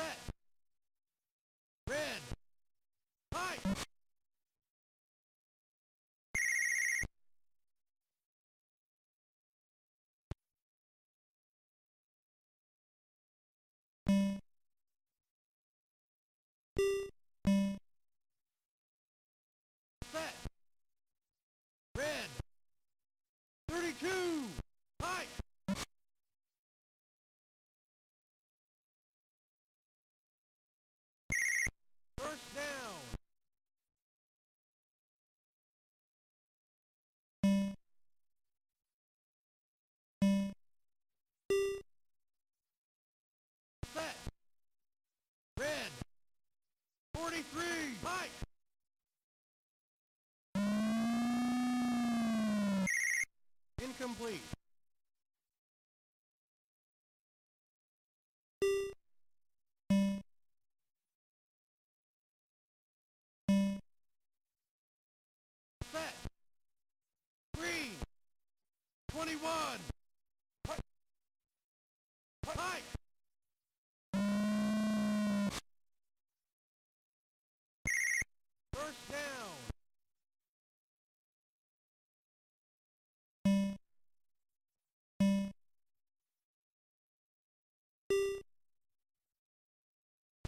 Set. Red. Fight. Set. Red. 32. Fight. 43. Fight. Incomplete. Set. Green. 21.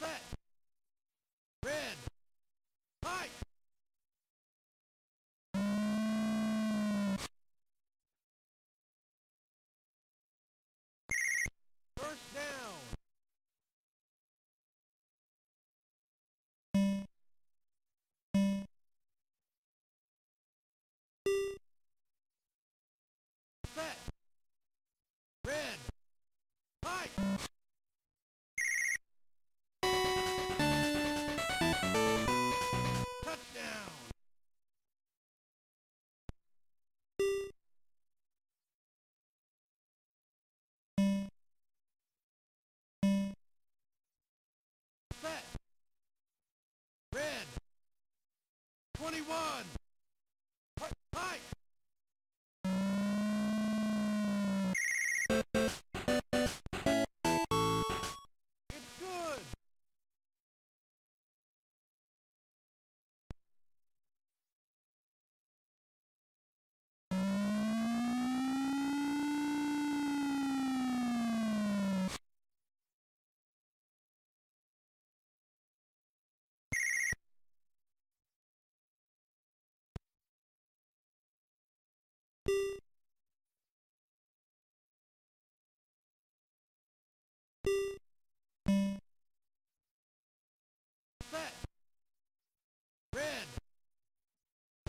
Set. Red. Fight. First down. Set. Red. Fight.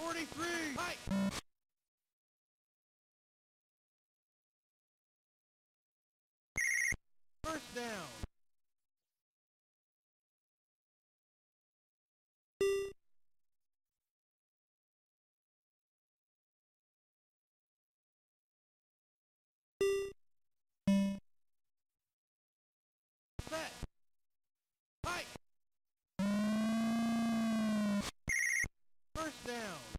43. Fight. First down. Set. First down.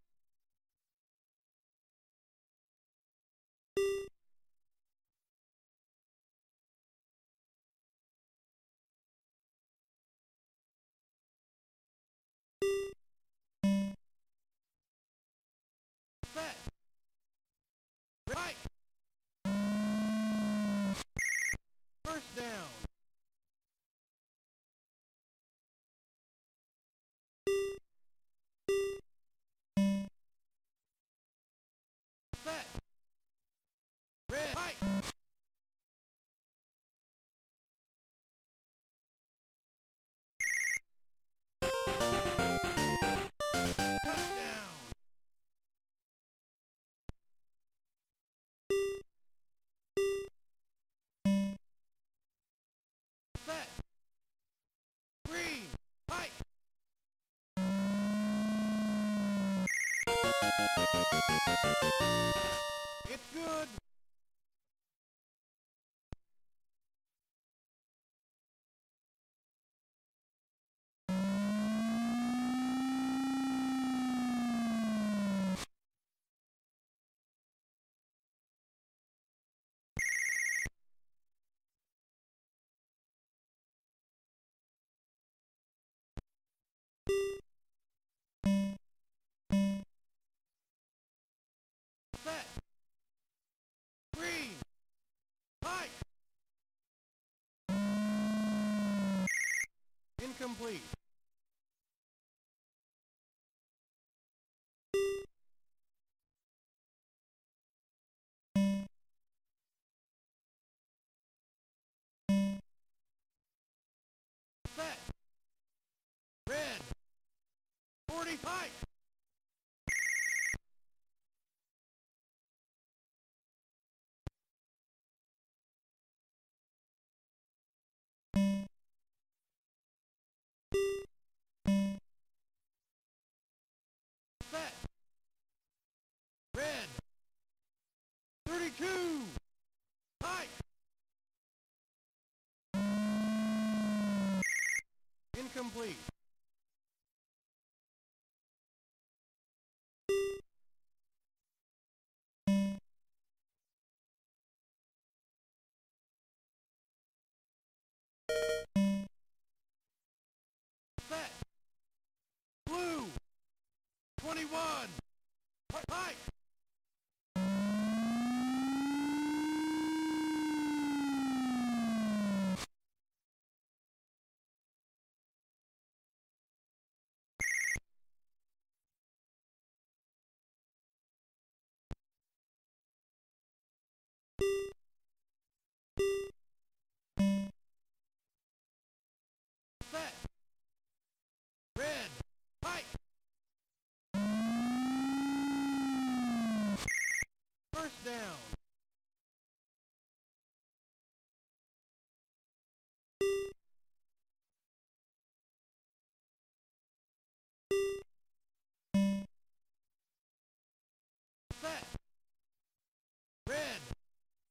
Incomplete. Set. Red. 40 32. Pike. Incomplete. Set. Blue. 21. Pike.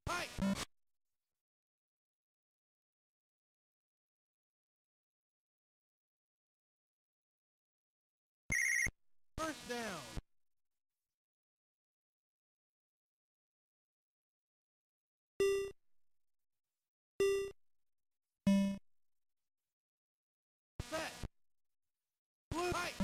Pike. First down. Set. Blue Pike.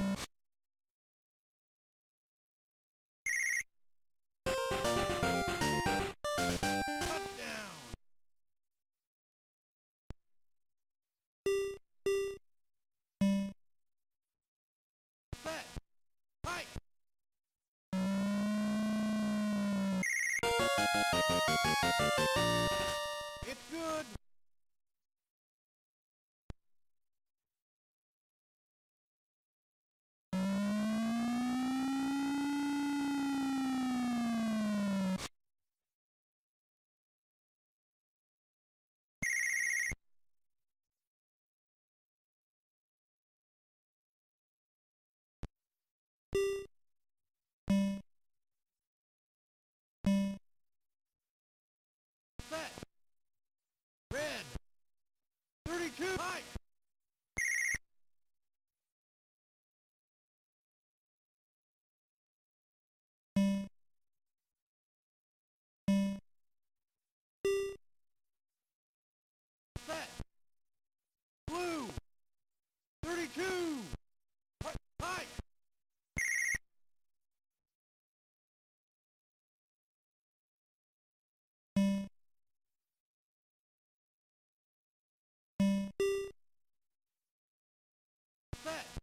It's good. 32. Pike. Set.